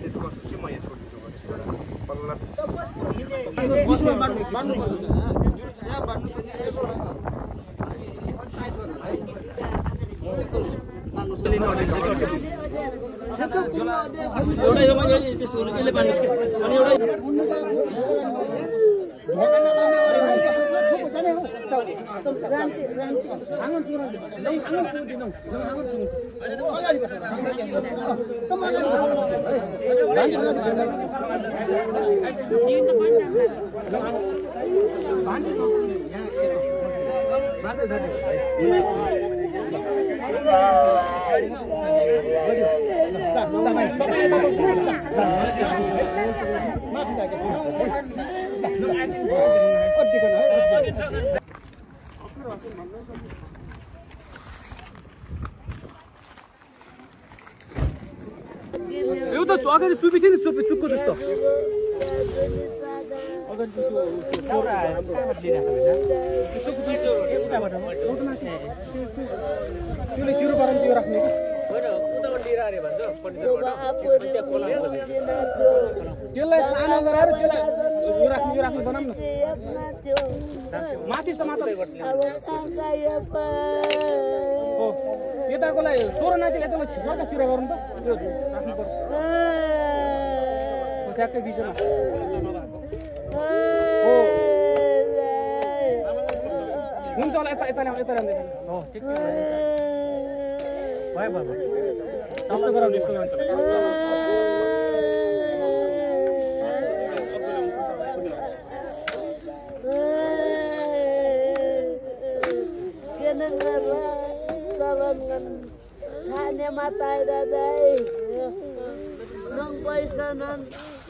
त्यसको एउटा मैले त्यस्तो यसले कि अनि एउटा एउटा अगाडि चुपी थियो नि चुपी चुक्को जस्तो त्यसले सुरु गराउनु त्यो राख्ने त्यसलाई सानो गराएर त्यसलाई राख्ने यो राख्ने बनाऊँ न। माथिसम्म त हो। यताकोलाई सोह्र नाति यतालाई छिटो चिरा गरौँ त। त्यो राख्नु पर्छ ठ्याक्कै बिचमा हुन्छ होला यता यता ल्याउनु यता ल्याउनु भयो भयो यस्तो गराउने यस्तो गराउने Hanya mata dadai Nang paisa nan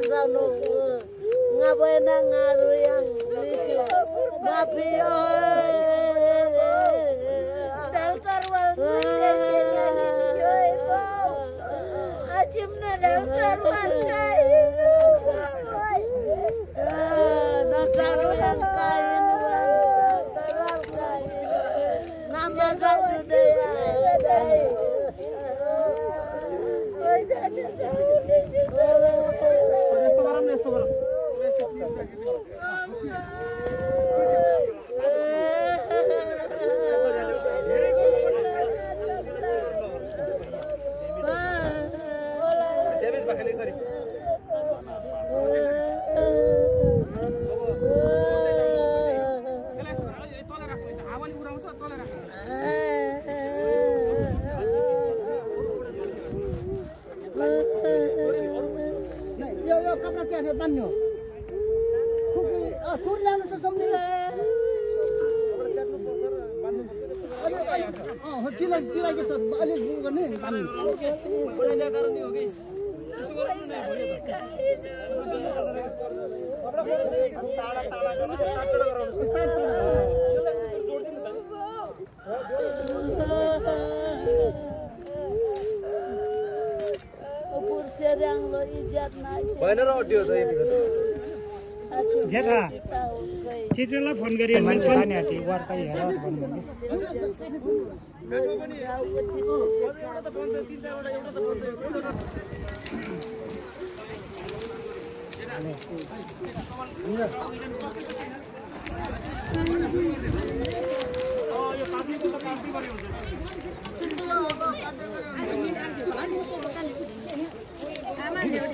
zano ngabwena ngaruyang lisho mapio Daftar waktu Joy Bob Acimna daftar waktu चाहिँ बान्ने हो सुर ल्याउनु त सम्झि किला किला के छ अलिक गर्ने बान्ने भएन र अडियो छ यतिको जेठा चित्रलाई फोन गरियो मान्छे पनि आँटी वार्ता हेर यो काट्नुको त काट्नु हुन्छ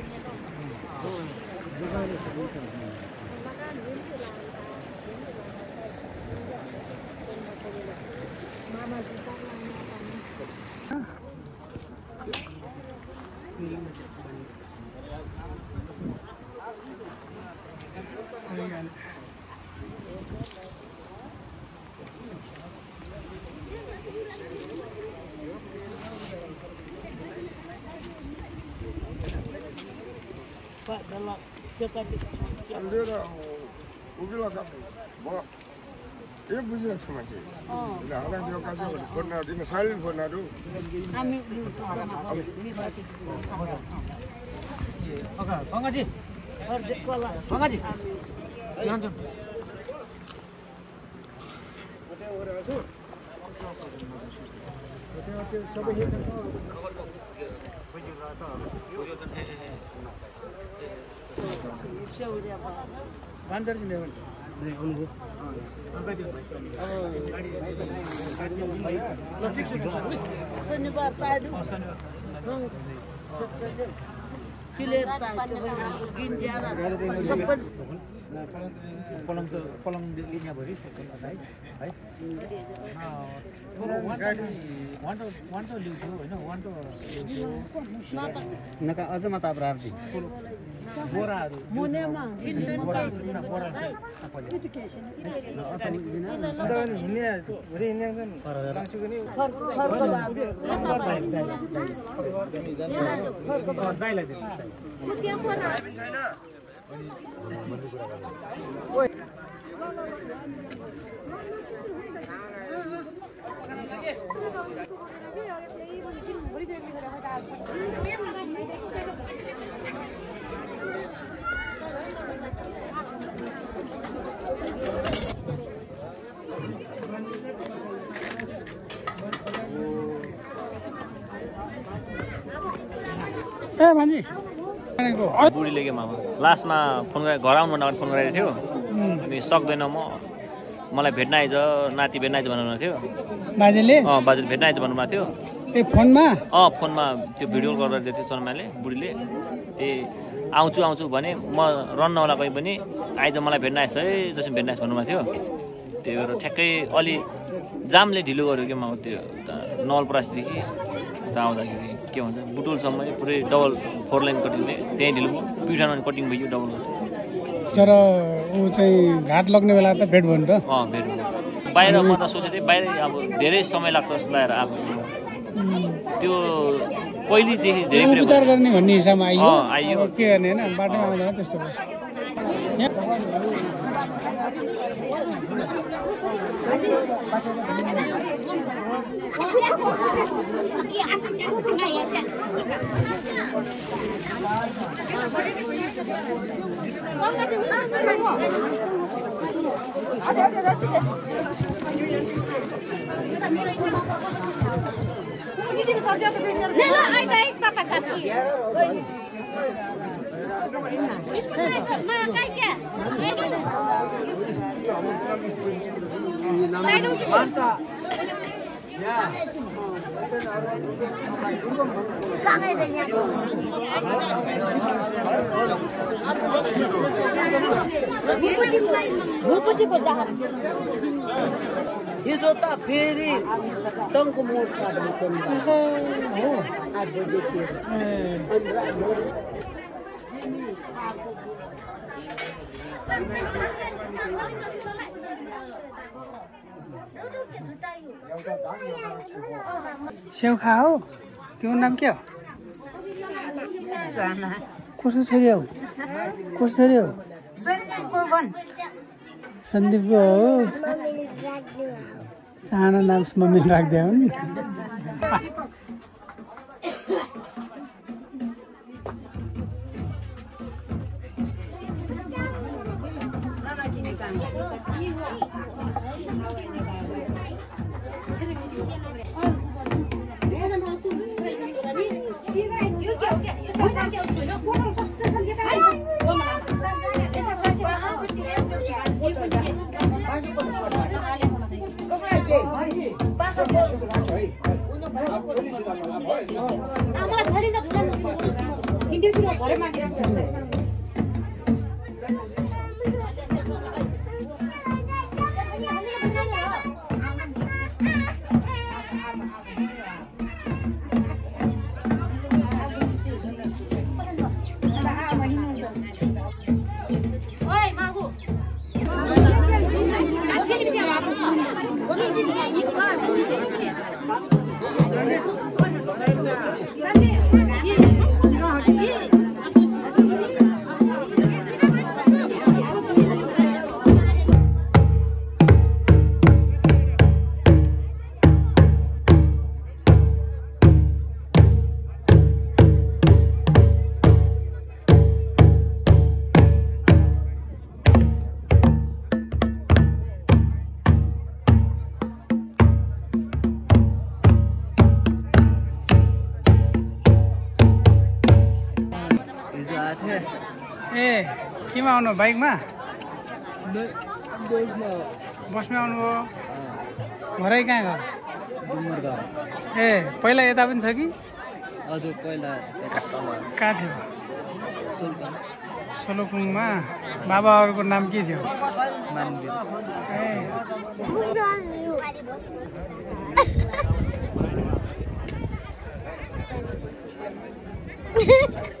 考える人もいいかもね。म के बुझिहाल्छु मान्छे हजुर फोन हारि साइलेन्ट फोनहरू पलङ त पलङ यहाँभरि है है वान वान होइन वान टो ल्याउँछु अझ म त राख्दी बोराहरू। मुनेमा। ए बुढीले के मामा। लास्टमा फोन गरे घर आउनु अगाडि फोन गरेको थियो। अनि सक्दैन म। मलाई भेट्न आइज नाति भेट्न आइज भन्नु थियो। बाजेले? अँ बाजेले भेट्न आइज भन्नुभएको थियो। ए फोनमा? अँ फोनमा त्यो भिडियो कल गरिदिएको थियो चर्माले बुढीले। त्यही आउँछु आउँछु भने म रन्न होला कहीँ पनि। आइज मलाई भेट्न आएछ है जसरी भेट्न आएछ भन्नुभएको थियो। त्यही भएर ठ्याक्कै अलि जामले ढिलो गर्यो कि म त्यो नवलपरासीदेखि उता आउँदाखेरि। के भन्छ बुटोलसम्म पुरै डबल फोर लाइन कटिङ थियो त्यहीँ ढिलो भयो। कटिङ भइयो डबल तर ऊ चाहिँ घाट लाग्ने बेला त भेट भयो नि त। अँ भेट भयो। बाहिर म त सोचेको थिएँ बाहिर अब धेरै समय लाग्छ जस्तो लागेर आएको थियो त्यो पहिलेदेखि धेरै विचार गर्ने भन्ने हिसाबमा आइयो? आइयो। अब के गर्ने होइन बाटोमा आउँदा त्यस्तो भयो। Santa. हिजो त फेरि टङ्क मोड छ त। आठ अनि रातभरि स्याउ हो? तिम्रो नाम के हो? कसको छोरी हौ? कसको छोरी हौ? सन्दीपको हो? चाहना नाम मम्मीले राखिदियो हुन्। ए केमा आउनु बाइकमा? बसमा आउनुभयो? घरै कहाँ घर ए पहिला यता पनि छ कि? हजुर पहिला कहाँ थियो? सोलोकुङमा। बाबाहरूको नाम के थियो? ए।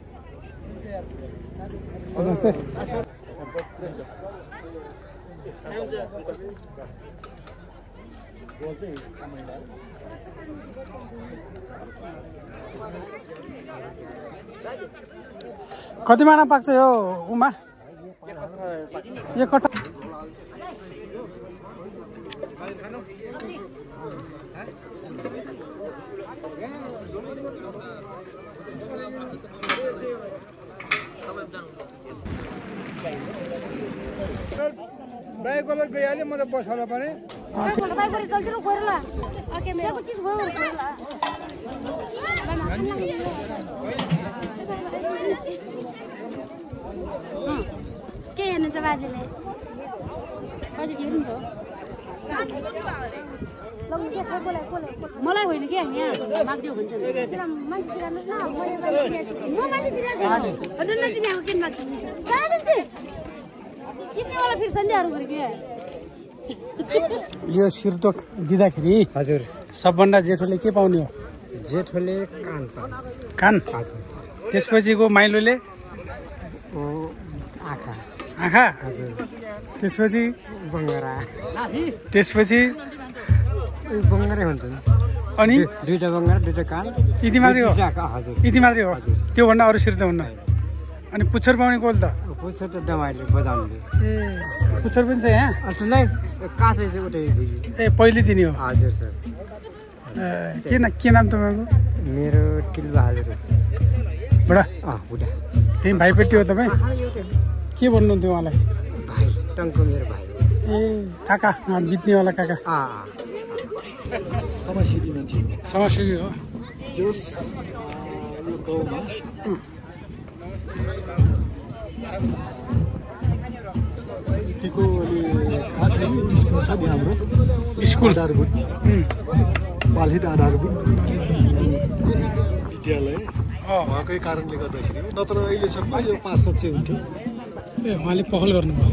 नमस्ते कति माना पाक्छ यो उमा? एक कट्टा बाइकवाला गइहाल्यो म त बसवाला पनि के हेर्नुहुन्छ बाजेले? बाजे के हेर्नुहुन्छ मलाई होइन क्या यहाँ? माग्दियो भन्छ। म मान्छे चिनाएको किन माग्दिन्छ किन्नेवाला फेरि सन्ध्याहरू गरे के यो सिरतोक दिँदाखेरि हजुर। सबभन्दा जेठोले के पाउने हो? जेठोले कान कान? त्यसपछिको माइलोले? आँखा। आँखा? हजुर। त्यसपछि? बङ्गरा। त्यसपछि? बङ्गरै हुन्छ नि। अनि? दुईवटा बङ्गरा दुईवटा कान। यति मात्रै हो? हजुर। यति मात्रै हो? त्योभन्दा अरू सिर त हुन्न। अनि पुच्छर पाउने कोल त? पुच्छ त दमाईले बजाउनुले ए। पुच्छर पनि छ यहाँ अन्त नै काँचै चाहिँ उठै ए पहिले दिने हो? हजुर सर। ए, के ना के नाम तपाईँको? मेरो तिलबहादुर बुढा अँ बुढा। ए भाइपेटी हो तपाईँ? के भन्नुहुन्थ्यो उहाँलाई? भाइ टङ्को मेरो भाइ। ए काका बित्नेवाला काका। समस्या मान्छे। समस्या हो। जोस् यो गाउँमा। टीको अहिले खास होइन स्कुल छ नि हाम्रो स्कुल। आधारभूत। बालहित आधारभूत। विद्यालय। उहाँकै कारणले गर्दाखेरि हो। नत्र अहिलेसम्म यो पाँच कक्षा हुन्थ्यो। ए उहाँले पहल गर्नुभयो।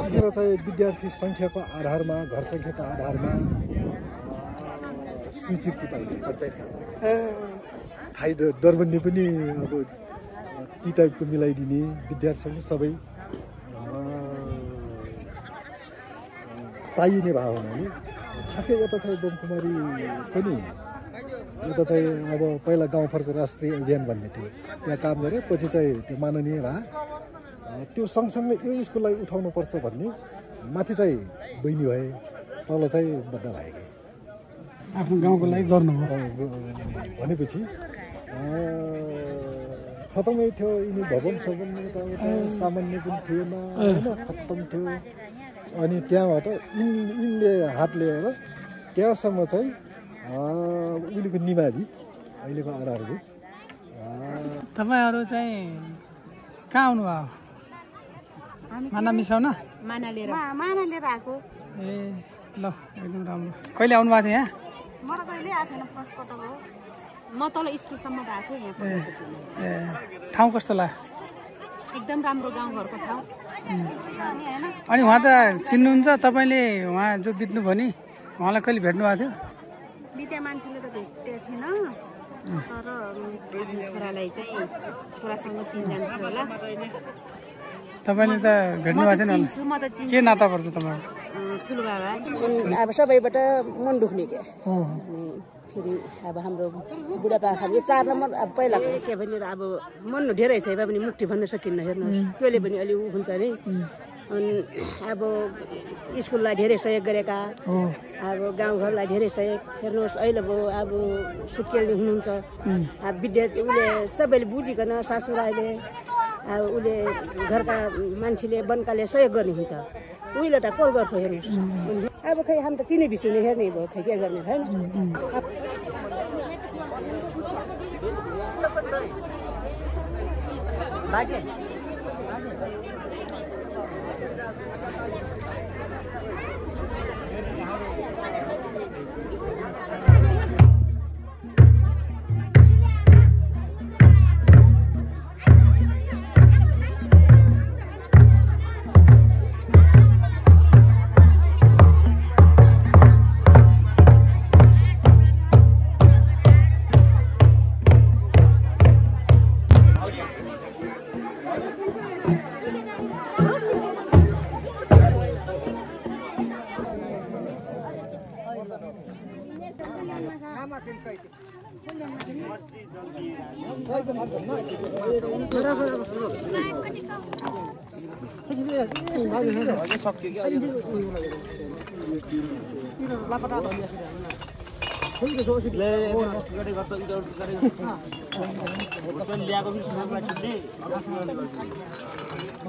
आफ्नो चाहिँ विद्यार्थी सङ्ख्याको आधारमा घर सङ्ख्याको आधारमा स्वीकृति पाइने पञ्चायत थाई द- दरबन्दी पनि अब ती टाइपको मिलाइदिने विद्यार्थीसँग सबै चाहिने भाव हुनाले ठ्याक्कै यता चाहिँ ब्रह्मकुमारी पनि यता चाहिँ अब पहिला गाउँफर्को राष्ट्रिय अभियान भन्ने थियो। त्यहाँ काम गरेँ पछि चाहिँ त्यो माननीय भए त्यो सँगसँगै यो स्कुललाई उठाउनुपर्छ भन्ने माथि चाहिँ बहिनी भए तल चाहिँ बड्डा भाइ कि। आफ्नो गाउँको लागि गर्नुभयो भनेपछि खतमै थियो यिनी भवन सवन यताउता सामान्य पनि थिएन होइन खत्तम थियो अनि त्यहाँबाट यिन यिनले हात लिएर त्यहाँसम्म चाहिँ उहिलेको निमाली अहिलेको आराहरू तपाईँहरू चाहिँ कहाँ आउनुभयो माना मिसाउन माना लिएर माना लिएर आएको ए ल एकदम राम्रो कहिले आउनु भएको थियो यहाँ म त कहिले आएको थिएन फर्स्ट पटक हो म तल स्कुलसम्म गएको थिएँ यहाँ ठाउँ कस्तो लाग्यो एकदम राम्रो गाउँघरको ठाउँ। अनि उहाँ त चिन्नुहुन्छ तपाईँले उहाँ जो बित्नु भयो नि उहाँलाई कहिले भेट्नु भएको थियो? बित्या मान्छेले त भेटेको थिएन। तर छोरालाई चाहिँ छोरासँग चिन्जान थियो होला। तपाईँले त भेट्नु भएको थिएन। होला चिन्छु म त चिन्छु। के नाता पर्छ तपाईँको? अँ, ठुलो बाबा। अब सबैबाट मन दुख्ने क्या फेरि अब हाम्रो बुढापाका यो चार नम्बर अब पहिलाको के भने अब मन धेरै छ पनि मुक्ति भन्न सकिन्न हेर्नुहोस्। त्यसले पनि अलि ऊ हुन्छ नि। अनि अब स्कुललाई धेरै सहयोग गरेका अब गाउँघरलाई धेरै सहयोग। हेर्नुहोस् अहिले अब अब सुकेलले हुनुहुन्छ। अब विद्यार्थी उसले सबैले बुझिकन सासुराले अब उसले घरका मान्छेले बनकाले सहयोग गर्ने हुन्छ उहिले त कल गर्छ हेर्नुहोस्। अब खै हामी त चिने बिसिने हेर्ने भयो खै के गर्ने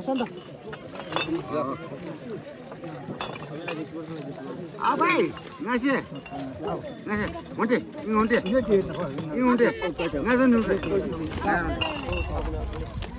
छैन भाइ मासे मासे हुन्टे हुन्टे यी हुन्टे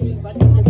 que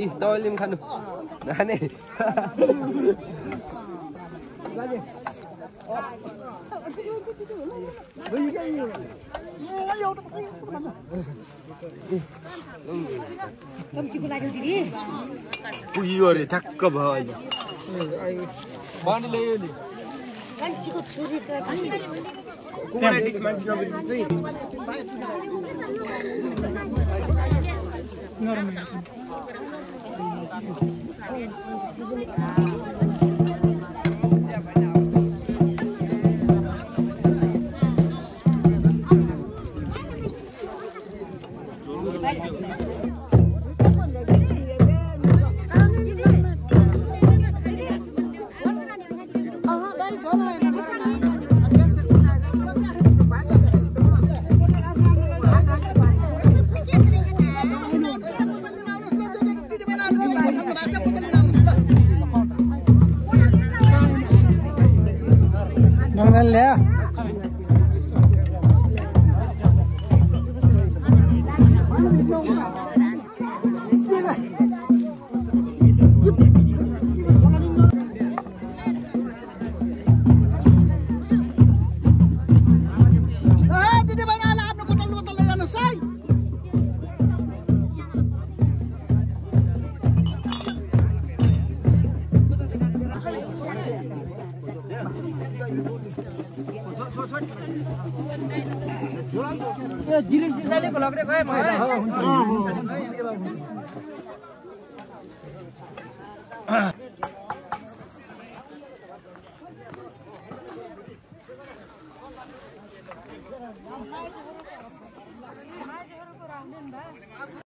इ तपाईँले पनि खानु नानी पुग्यो अरे ठ्याक्क भयो अहिले मान्छेको छोरी मान्छेहरूको राम्रो